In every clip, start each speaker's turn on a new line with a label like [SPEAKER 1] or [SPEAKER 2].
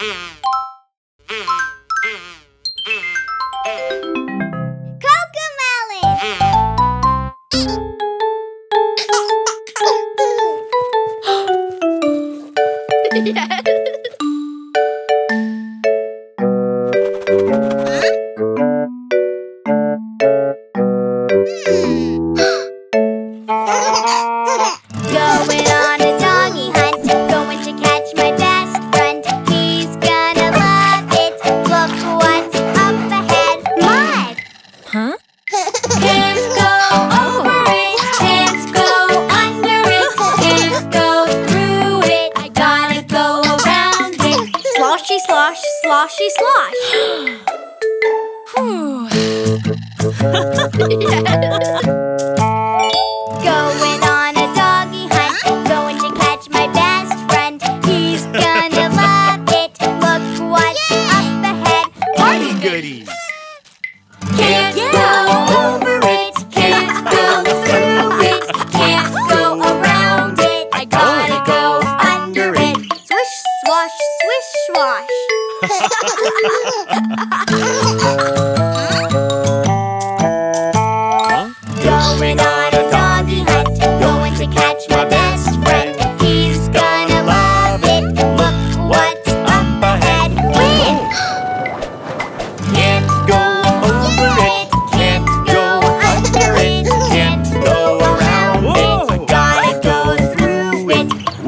[SPEAKER 1] Mm-hmm.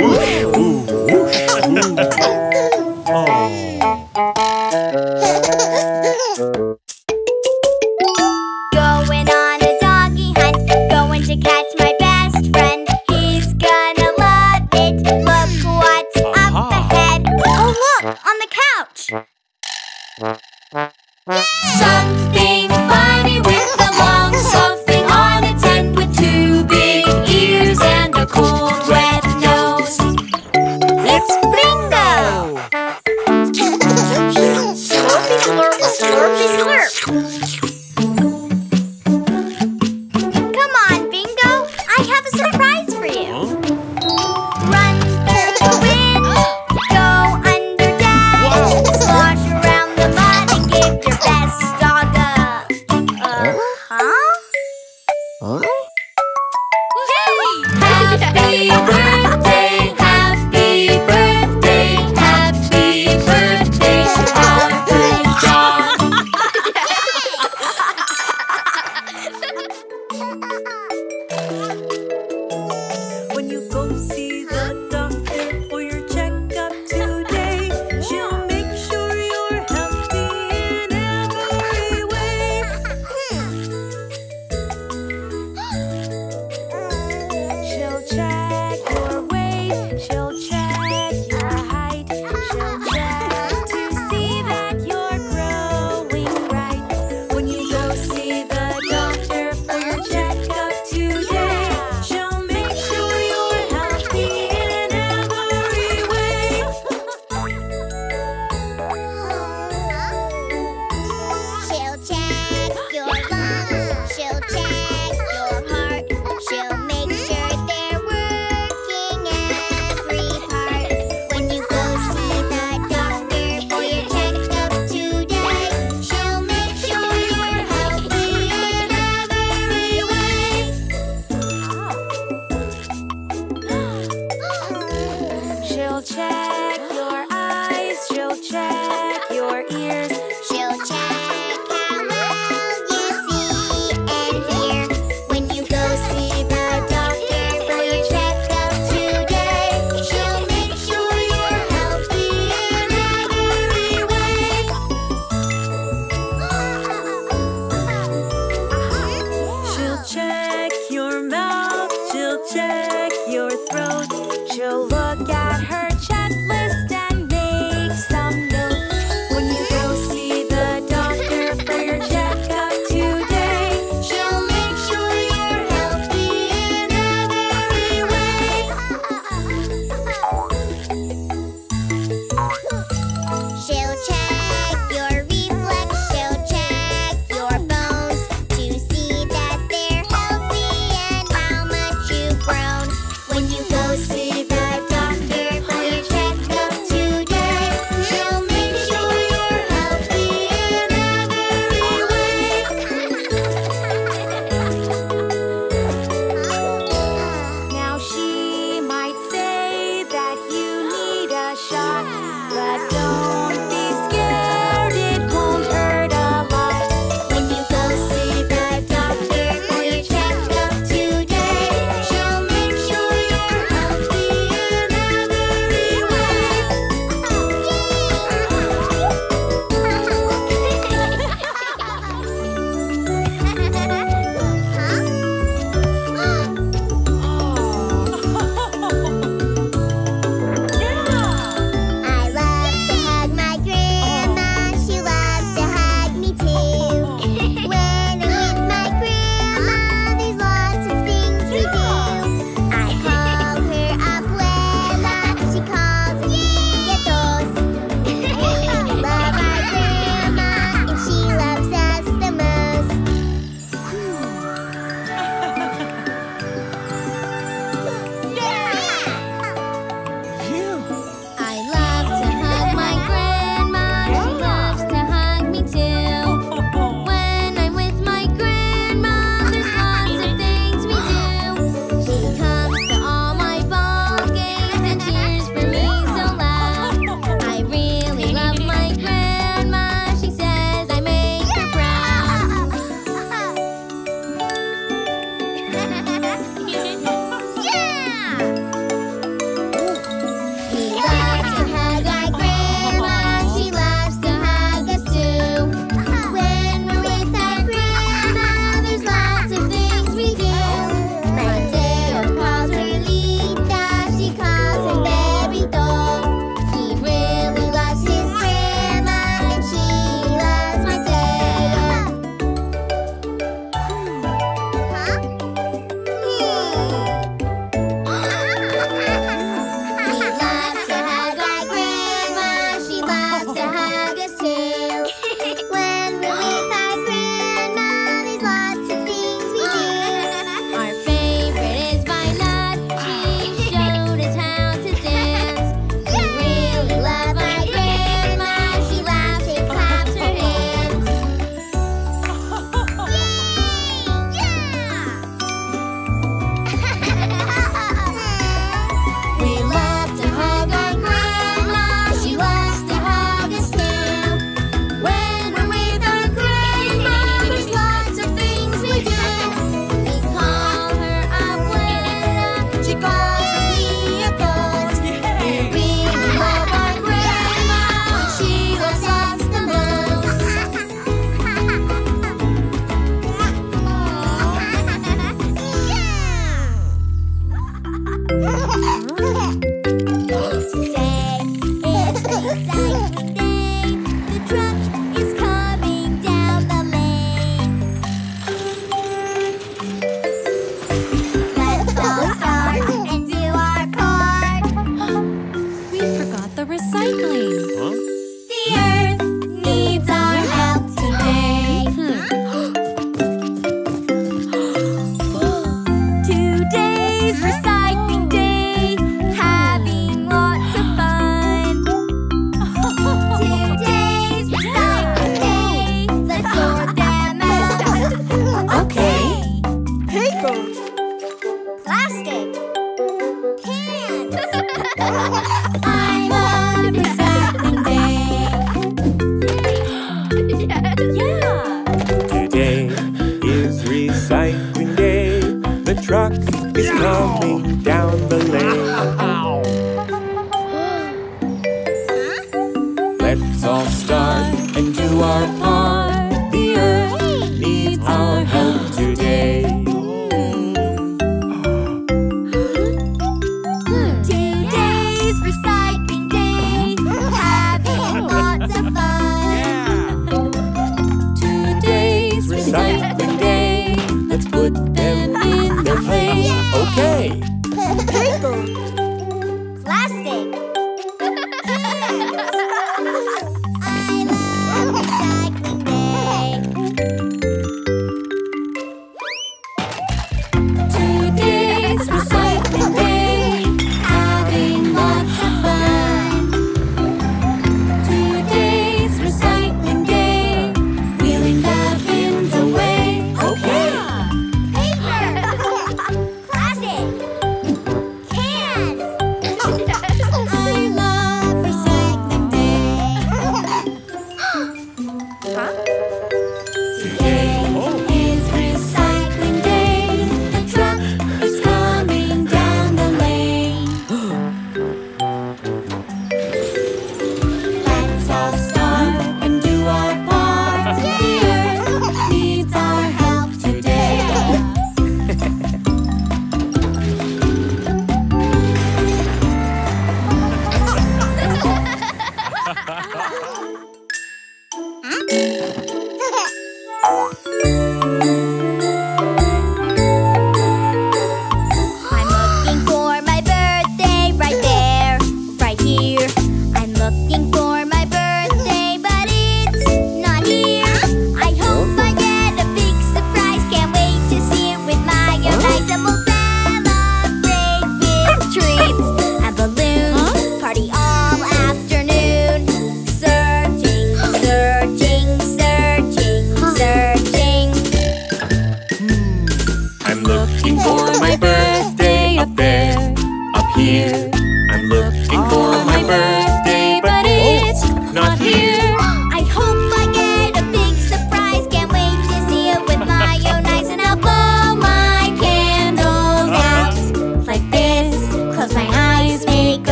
[SPEAKER 1] Woo!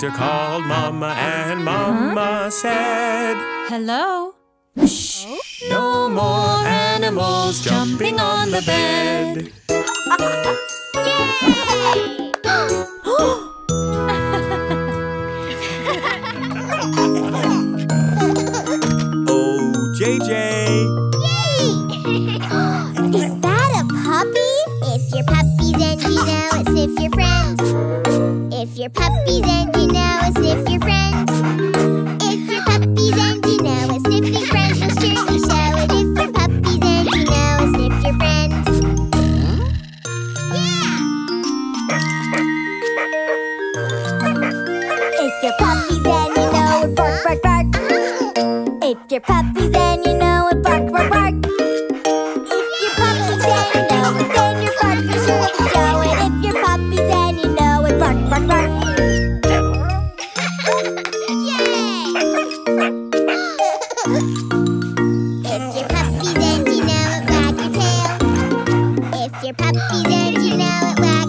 [SPEAKER 1] doctor called Mama, and Mama huh? said, Hello? Shh. No
[SPEAKER 2] more animals jumping on the bed. Yay! Oh, JJ. Yay!
[SPEAKER 3] Is that a puppy? If you're puppies and you know it's if you're friends your puppies and you know a sniff your friends. If your puppies and you know a sniffing friend will surely show it. If your puppies and you know a sniff your
[SPEAKER 4] friends. Yeah! If your puppies and you know a bark, bark, bark.
[SPEAKER 3] If your puppies and you know
[SPEAKER 4] a
[SPEAKER 5] happy
[SPEAKER 4] that
[SPEAKER 6] you
[SPEAKER 1] know it well.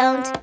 [SPEAKER 1] don't.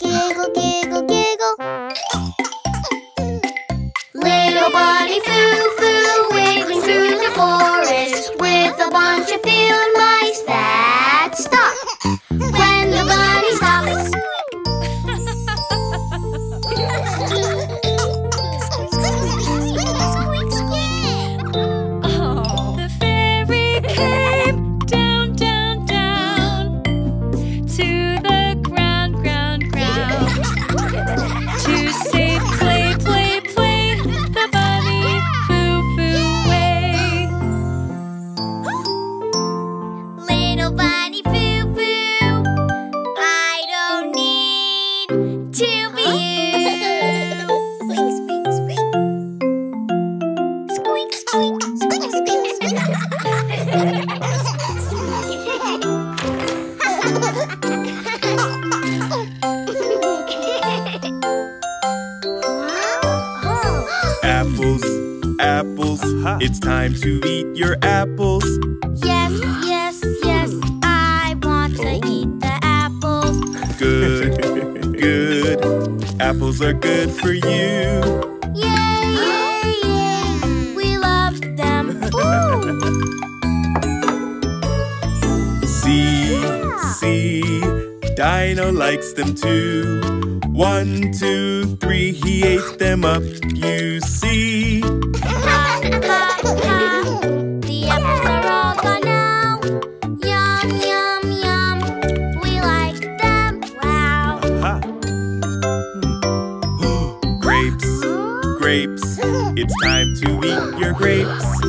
[SPEAKER 7] Dino likes them too. One, two, three, he ate them up, you see.
[SPEAKER 1] The apples are all gone now. Yum, yum, yum. We like them, wow.
[SPEAKER 7] Grapes, grapes. It's time to eat your grapes.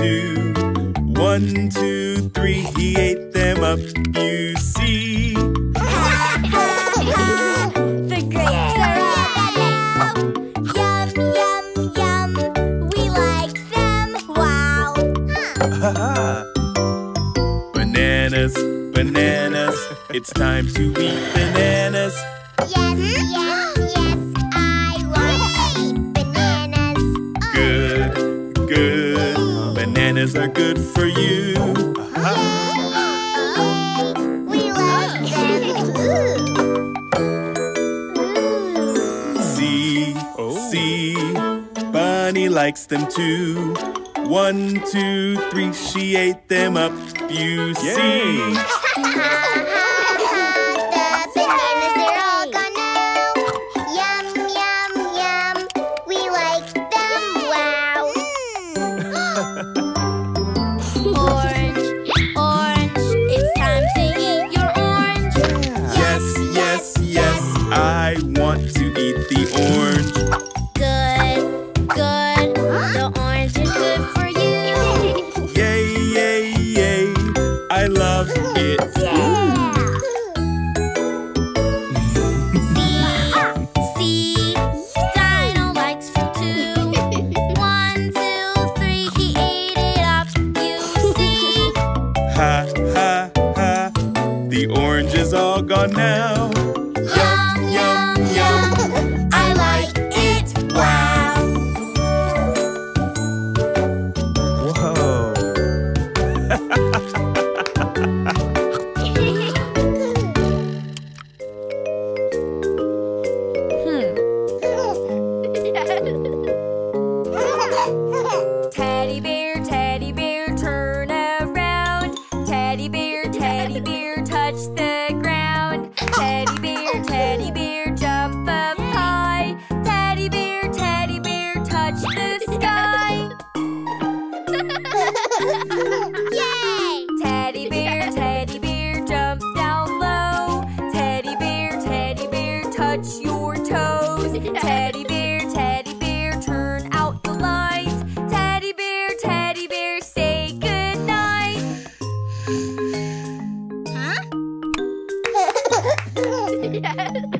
[SPEAKER 7] One, two, three, he ate them up, you see.
[SPEAKER 6] them
[SPEAKER 7] too. One, two, three, she ate them up, you see.
[SPEAKER 1] Teddy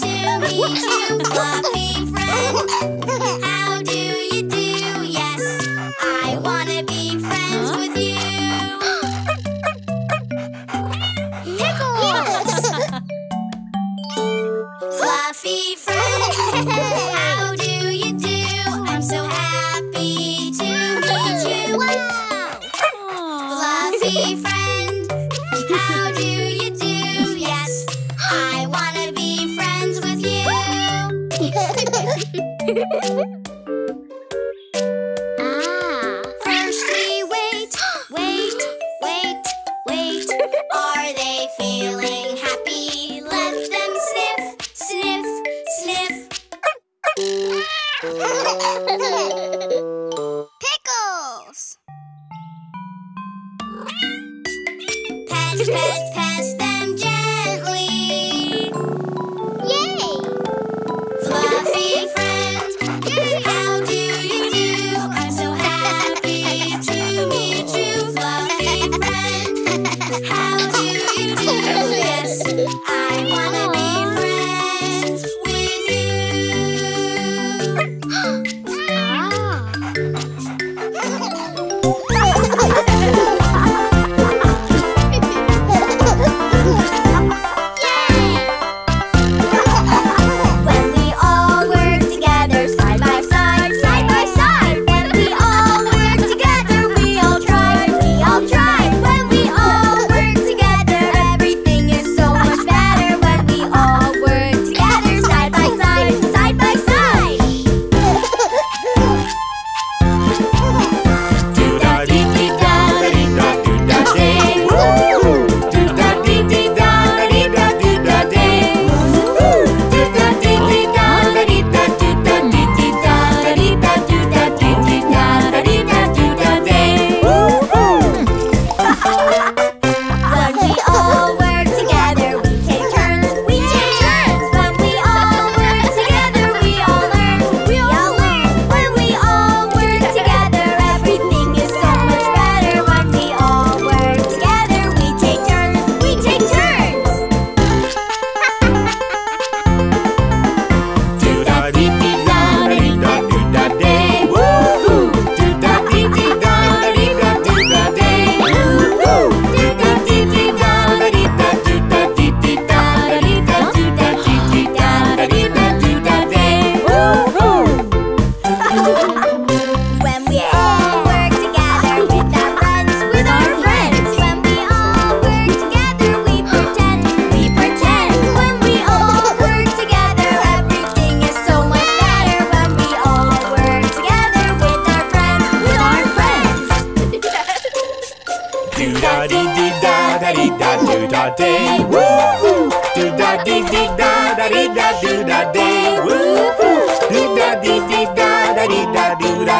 [SPEAKER 4] happy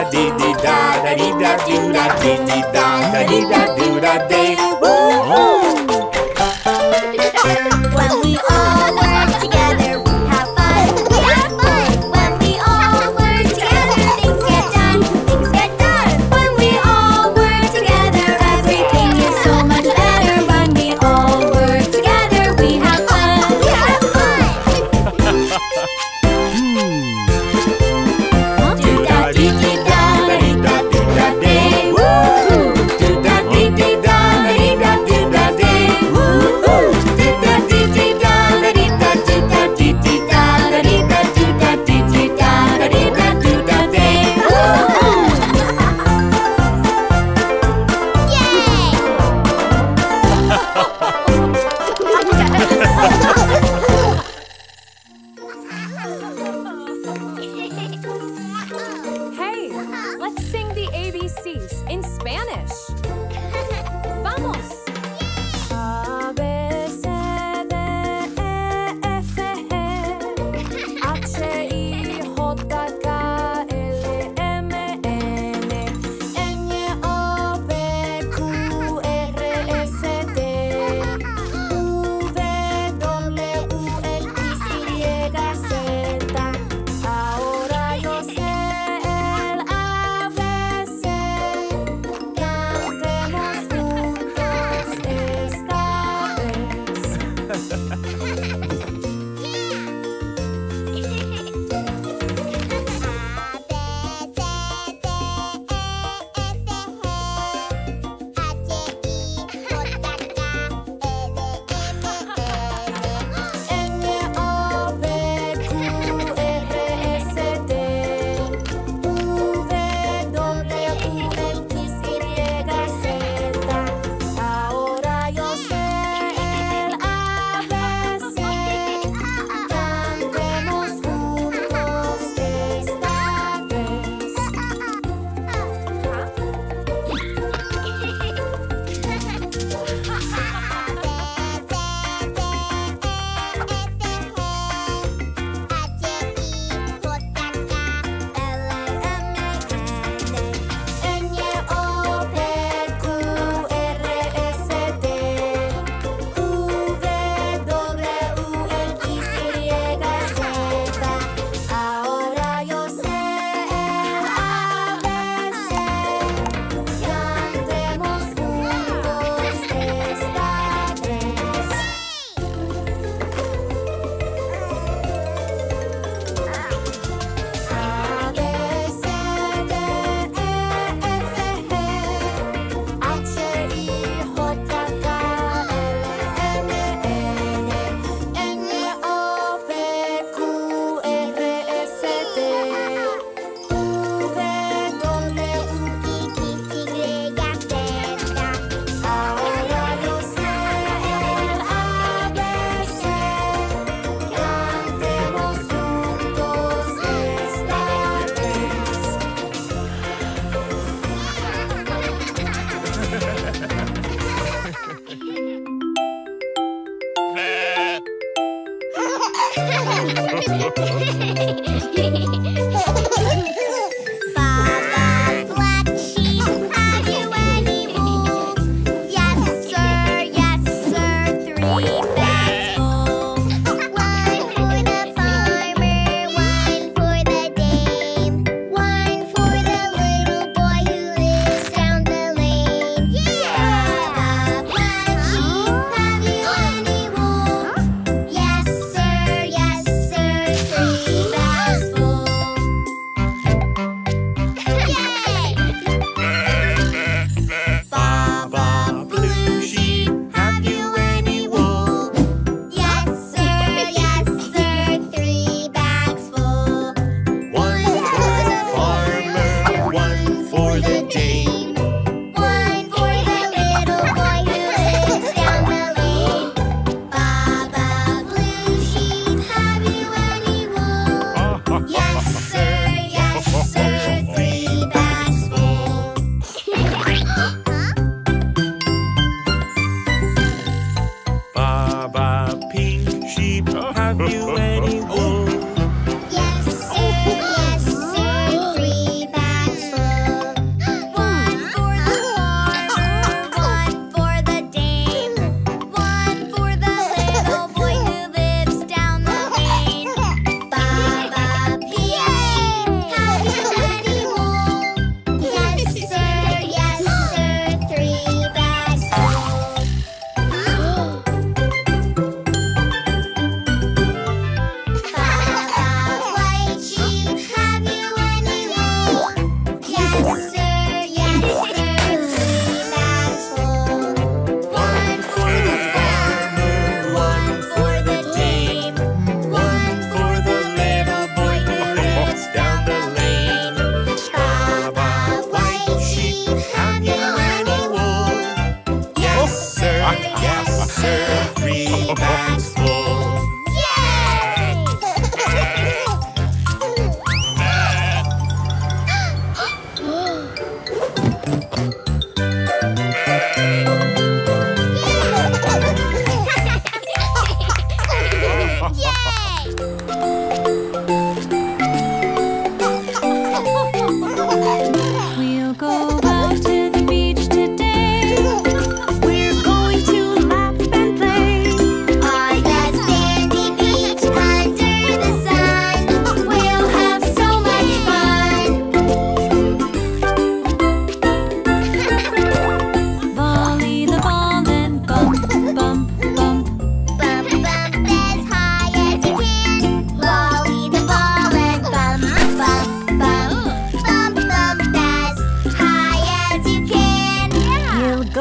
[SPEAKER 1] da dee dee da da dee da doo da dee dee da da dee da doo da dee.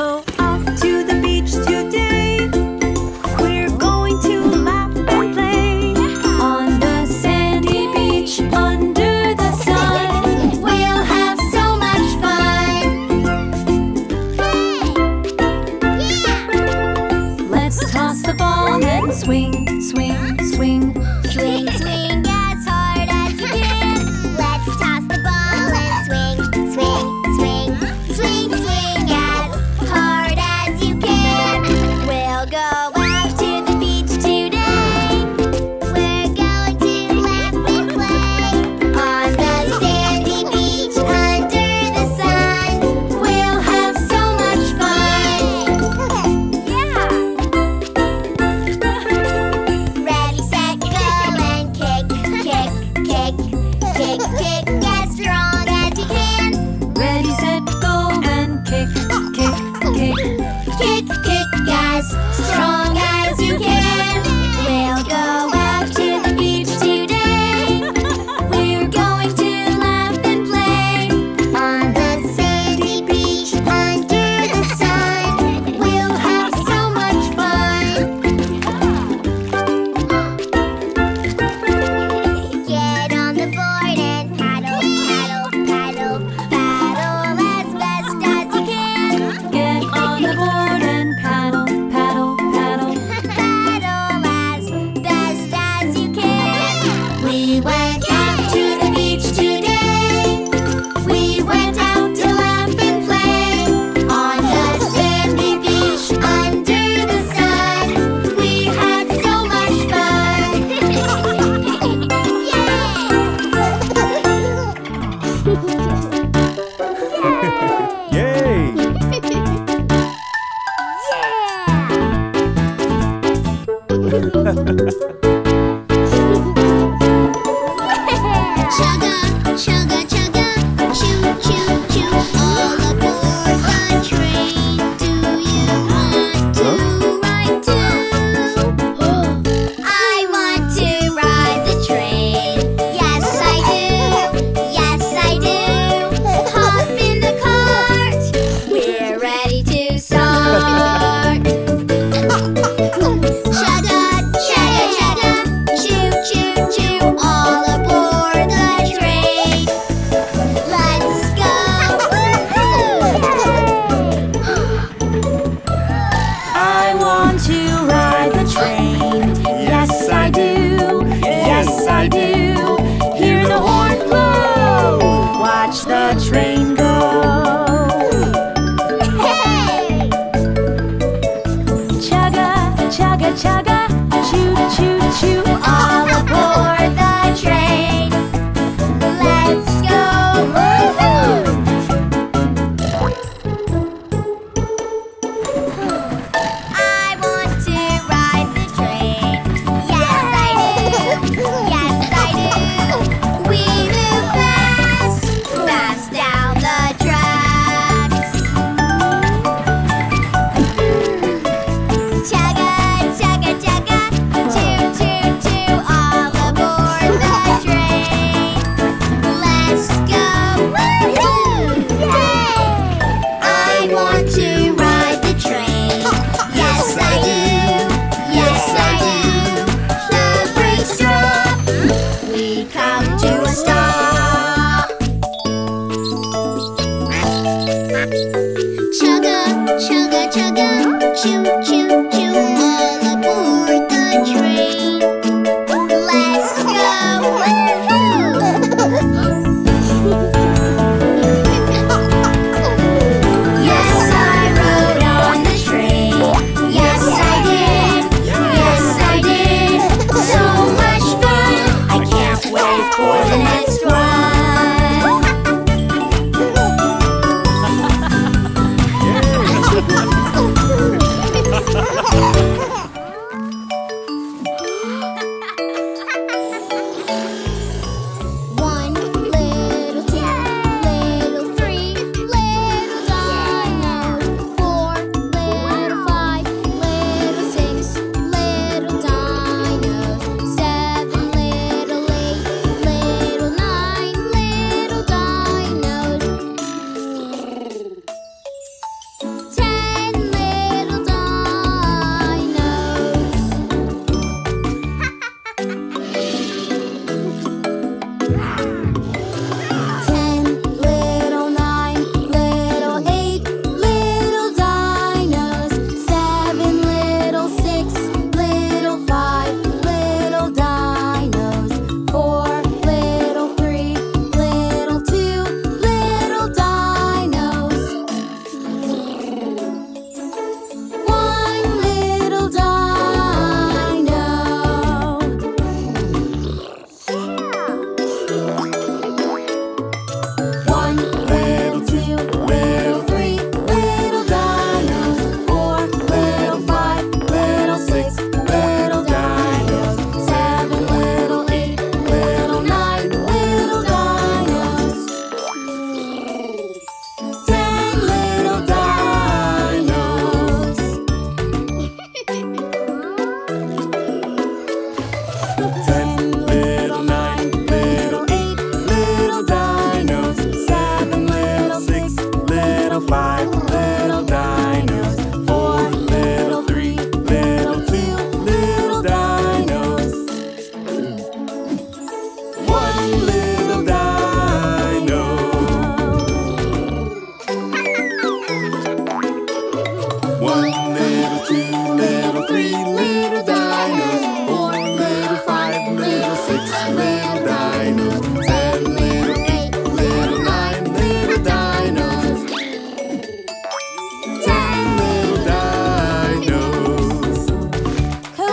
[SPEAKER 1] Go out to the beach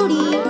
[SPEAKER 1] Cody,